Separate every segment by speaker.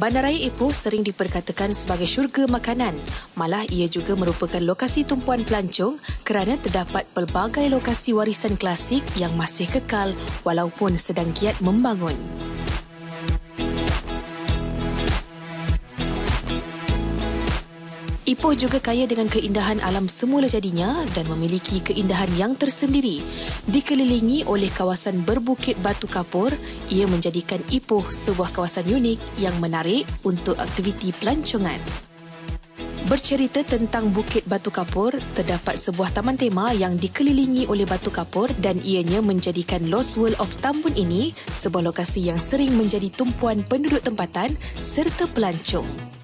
Speaker 1: Bandaraya Ipoh sering diperkatakan sebagai syurga makanan. Malah ia juga merupakan lokasi tumpuan pelancong kerana terdapat pelbagai lokasi warisan klasik yang masih kekal walaupun sedang giat membangun. Ipoh juga kaya dengan keindahan alam semula jadinya dan memiliki keindahan yang tersendiri. Dikelilingi oleh kawasan berbukit batu kapur, ia menjadikan Ipoh sebuah kawasan unik yang menarik untuk aktiviti pelancongan. Bercerita tentang Bukit Batu Kapur, terdapat sebuah taman tema yang dikelilingi oleh batu kapur dan ianya menjadikan Lost World of Tambun ini sebuah lokasi yang sering menjadi tumpuan penduduk tempatan serta pelancong.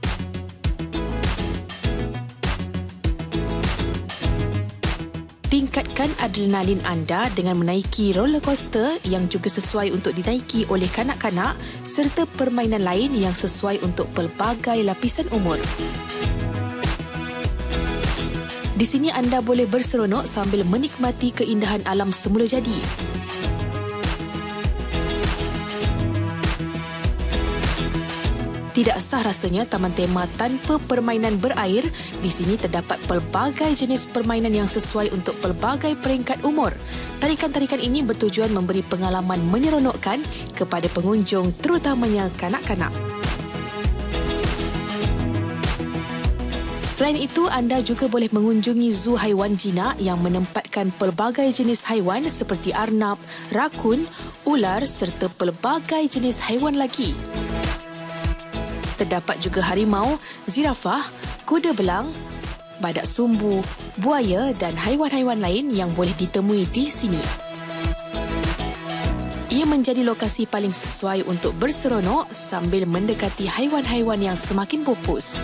Speaker 1: Tingkatkan adrenalin anda dengan menaiki roller coaster yang juga sesuai untuk dinaiki oleh kanak-kanak serta permainan lain yang sesuai untuk pelbagai lapisan umur. Di sini anda boleh berseronok sambil menikmati keindahan alam semula jadi. Tidak sah rasanya taman tema tanpa permainan berair. Di sini terdapat pelbagai jenis permainan yang sesuai untuk pelbagai peringkat umur. Tarikan-tarikan ini bertujuan memberi pengalaman menyeronokkan kepada pengunjung terutamanya kanak-kanak. Selain itu, anda juga boleh mengunjungi zoo haiwan jinak yang menempatkan pelbagai jenis haiwan seperti arnab, rakun, ular serta pelbagai jenis haiwan lagi terdapat juga harimau, zirafah, kuda belang, badak sumbu, buaya dan haiwan-haiwan lain yang boleh ditemui di sini. Ia menjadi lokasi paling sesuai untuk berseronok sambil mendekati haiwan-haiwan yang semakin pupus.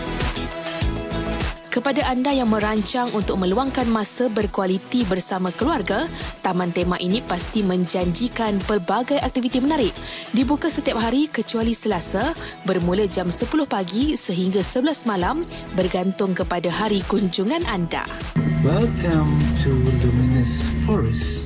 Speaker 1: Kepada anda yang merancang untuk meluangkan masa berkualiti bersama keluarga, Taman Tema ini pasti menjanjikan pelbagai aktiviti menarik. Dibuka setiap hari kecuali Selasa, bermula jam 10 pagi sehingga 11 malam bergantung kepada hari kunjungan anda.
Speaker 2: Welcome to Luminous Forest.